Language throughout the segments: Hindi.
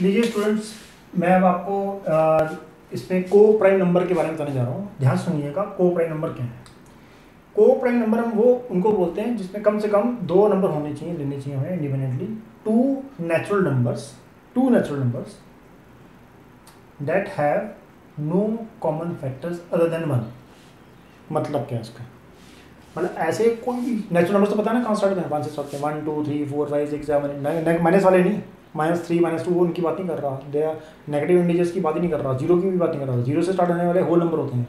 लीजिए स्टूडेंट्स मैं अब आपको आ, इसमें को प्राइम नंबर के बारे में बताने जा रहा हूँ। ध्यान सुनिएगा को प्राइम नंबर क्या है? को प्राइम नंबर हम वो उनको बोलते हैं जिसमें कम से कम दो नंबर होने चाहिए लेने चाहिए हमें independently two natural numbers two natural numbers that have no common factors other than one मतलब क्या है इसका? मतलब ऐसे कोई भी नेचुरल नंबर तो पता ना कहाँ स्टार्ट हैं? वन से हैं one two three four five six seven minus वाले नहीं। माइनस थ्री, माइनस टू उनकी बात नहीं कर रहा। दे नेगेटिव इंटीजर्स की बात ही नहीं कर रहा। ज़ीरो की भी बात नहीं कर रहा। ज़ीरो से स्टार्ट होने वाले होल नंबर होते हैं।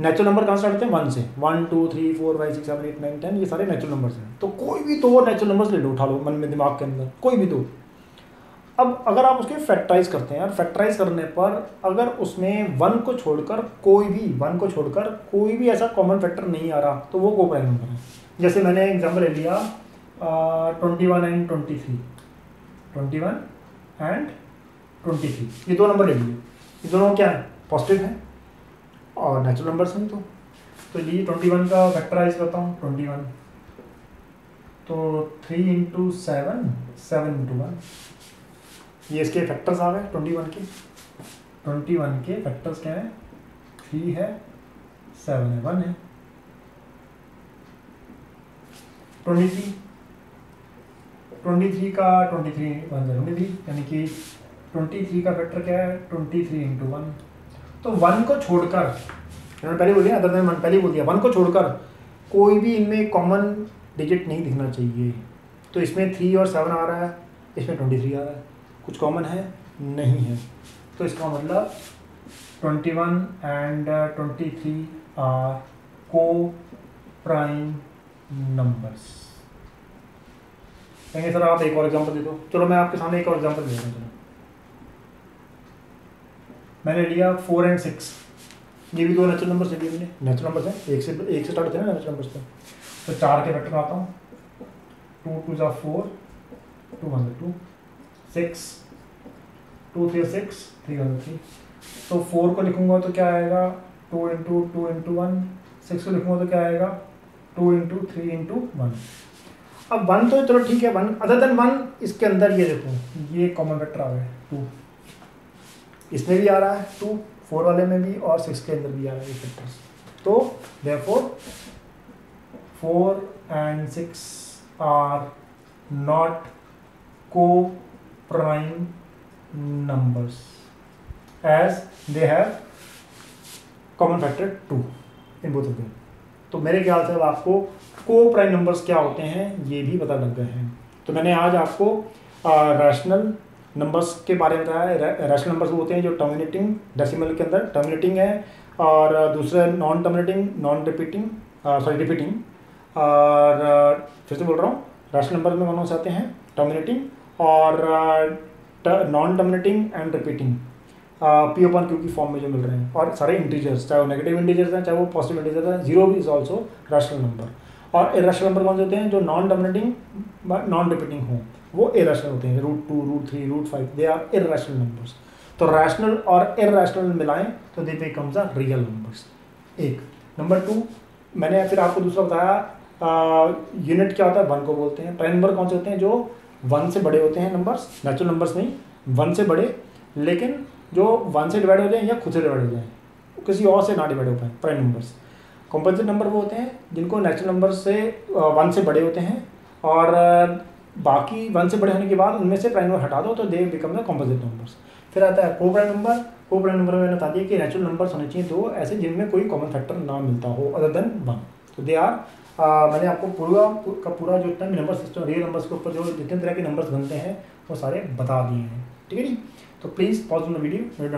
नेचुरल नंबर कहाँ स्टार्ट होते हैं? वन से। One two three four five six seven eight nine ten ये सारे नेचुरल नंबर्स हैं। तो कोई भी दो नेचुरल नंबर्स ले लो, उठा लो मन में, दिमाग के अंदर। कोई भी दो। अब अगर आप उसके फैक्टराइज करते हैं और फैक्टराइज करने पर अगर उसमें वन को छोड़कर कोई भी वन को छोड़कर कोई भी ऐसा कॉमन फैक्टर नहीं आ रहा तो वो को प्राइम नंबर है। जैसे मैंने एग्ज़ाम्पल ले लिया twenty one and twenty three twenty one and twenty three. ये दो नंबर ले लिए ये दोनों क्या है? पॉजिटिव है। और नेचुरल नंबर्स हैं तो। तो ये ट्वेंटी वन का फैक्टराइज करता हूँ ट्वेंटी वन। तो three into seven seven into one ये इसके फैक्टर्स आ गए ट्वेंटी वन के। ट्वेंटी वन के फैक्टर्स क्या है? थ्री है सेवन है वन है। Twenty three. ट्वेंटी थ्री का twenty three one twenty three यानी कि ट्वेंटी थ्री का फैक्टर क्या है? ट्वेंटी थ्री इंटू वन तो वन को छोड़कर, मैंने पहले बोलिए अदर देन वन पहले बोल दिया वन को छोड़कर कोई भी इनमें कॉमन डिजिट नहीं दिखना चाहिए। तो इसमें थ्री और सेवन आ रहा है, इसमें ट्वेंटी थ्री आ रहा है। कुछ कॉमन है? नहीं है। तो इसका मतलब twenty one and twenty three are coprime numbers कहेंगे, सर, आप एक और एग्जांपल दे दो। चलो, मैं आपके सामने एक और एग्जांपल दे हूँ। मैंने लिया फोर एंड सिक्स ये भी दो नेचुरल नंबर से लिए नेचुरल नंबर है। एक से एक से स्टार्ट होते हैं ना नेचुरल नंबर से तो चार के वेक्टर आता हूँ। टू टू ज़ा four two one two six two three six three one three तो फोर को लिखूँगा तो क्या आएगा? Two into two into one six को लिखूँगा तो क्या आएगा? Two into three into one अब वन तो चलो ठीक है वन अदर देन वन इसके अंदर ये देखो। ये कॉमन वेक्टर आ गया टू इसमें भी आ रहा है टू फोर वाले में भी और सिक्स के अंदर भी आ रहा है ये फैक्टर्स तो therefore four and six are not coprime numbers as they have common factor two in both of them तो मेरे ख्याल से अब आपको को प्राइम नंबर्स क्या होते हैं, ये भी पता लग गए हैं। तो मैंने आज आपको रैशनल नंबर्स के बारे में बताया रैशनल नंबर्स वो होते हैं जो टर्मिनेटिंग डेसिमल के अंदर टर्मिनेटिंग है, और दूसरा non terminating non repeating sorry repeating और फिर से बोल रहा हूँ रैशनल नंबर में कौन से आते हैं? टर्मिनेटिंग और non terminating and repeating P upon Q की फॉर्म में जो मिल रहे हैं। और सारे इंटीजर्स चाहे वो नेगेटिव इंटीजर्स हैं, चाहे वो पॉजिटिव इंटीजर्स हैं zero is also rational number और इरेशनल नंबर कौन से होते हैं? जो नॉन टर्मिनेटिंग नॉन रिपीटिंग हो, वो इरेशनल होते हैं। Root two root three root five they are irrational numbers तो रैशनल और इरेशनल मिलाएँ तो they becomes a real numbers एक। नंबर टू मैंने फिर आपको दूसरा बताया यूनिट क्या होता है? वन को बोलते हैं। प्राइम नंबर कौन से होते हैं? जो वन से बड़े होते हैं नंबर्स नेचुरल नंबर्स नहीं वन से बड़े, लेकिन जो वन से डिवाइड हो जाए या खुद से डिवाइड हो जाए किसी और से ना डिवाइड हो पाए प्राइम नंबर्स कॉम्पोजिट नंबर वो होते हैं जिनको नेचुरल नंबर से वन से बड़े होते हैं और बाकी वन से बड़े होने के बाद उनमें से प्राइम नंबर हटा दो तो they become the composite numbers फिर आता है को प्राइम नंबर को प्राइम नंबर में मैंने बता दिया कि नेचुरल नंबर्स होने चाहिए दो ऐसे जिनमें कोई कॉमन फैक्टर ना मिलता हो अदर देन वन तो दे आर आ, मैंने आपको पूरा का पूरा जो इतना नंबर सिस्टम रियल नंबर्स के ऊपर जो जितने तरह के नंबर्स बनते हैं वो सारे बता दिए हैं। ठीक है जी? तो please pause the video the